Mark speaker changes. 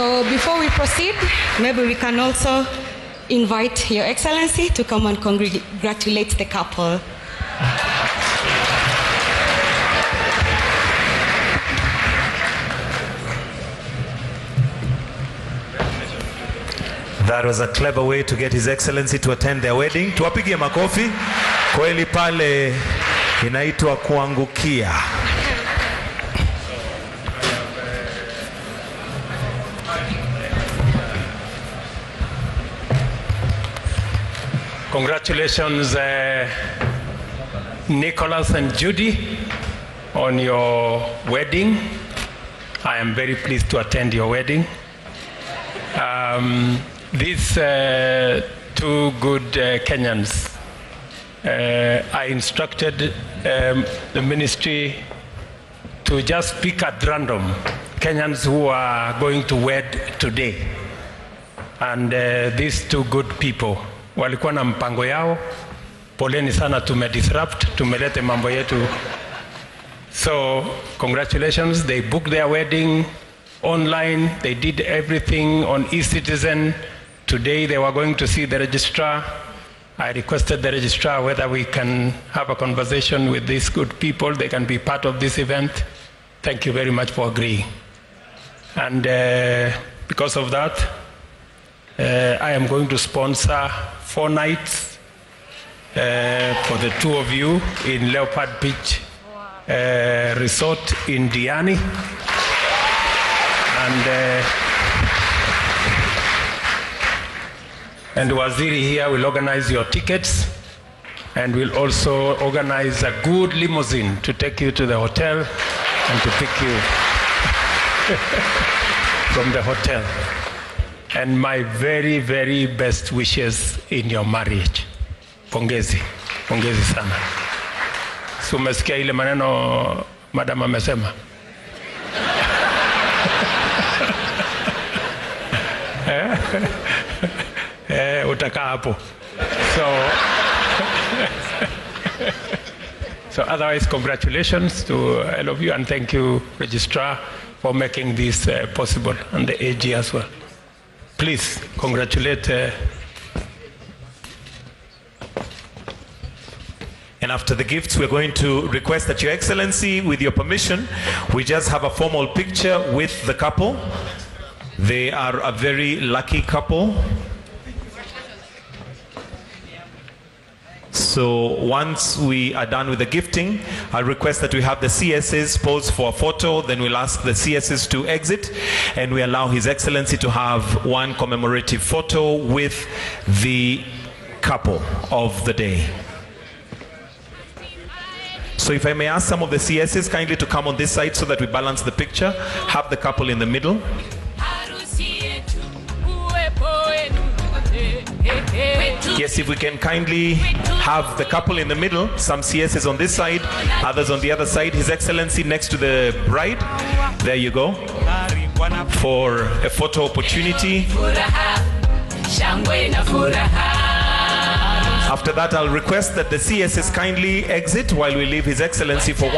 Speaker 1: So before we proceed, maybe we can also invite Your Excellency to come and congratulate the couple.
Speaker 2: That was a clever way to get His Excellency to attend their wedding. Tuwapigie makofi. Kweli pale inaitwa kuangukia.
Speaker 3: Congratulations, uh, Nicholas and Judy, on your wedding. I am very pleased to attend your wedding. Um, these uh, two good uh, Kenyans, uh, I instructed um, the ministry to just pick at random Kenyans who are going to wed today. And uh, these two good people walikuwa na mpango yao. Poleni sana, tumedisrupt, tumelete mambo yetu. So congratulations, they booked their wedding online. They did everything on eCitizen. Today they were going to see the registrar. I requested the registrar whether we can have a conversation with these good people. They can be part of this event. Thank you very much for agreeing. And uh, because of that, uh, I am going to sponsor four nights uh, for the two of you in Leopard Beach uh, Resort in Diani. And, uh, and Waziri here will organize your tickets and will also organize a good limousine to take you to the hotel and to pick you from the hotel. And my very, very best wishes in your marriage. Pongezi, pongezi sana. Si umesikia ile maneno madam amesema? Eh? Eh, utakaa hapo. So, so otherwise, congratulations to all of you and thank you, Registrar, for making this uh, possible and the AG as well. Please congratulate uh,
Speaker 2: And after the gifts, we're going to request that Your Excellency, with your permission, we just have a formal picture with the couple. They are a very lucky couple. So once we are done with the gifting, I'll request that we have the CSs pose for a photo, then we'll ask the CSs to exit, and we allow His Excellency to have one commemorative photo with the couple of the day. So if I may ask some of the CSs kindly to come on this side so that we balance the picture, have the couple in the middle. Yes, if we can kindly have the couple in the middle, some CSs on this side, others on the other side, His Excellency next to the bride. There you go. For a photo opportunity. After that, I'll request that the CSs kindly exit while we leave His Excellency for one.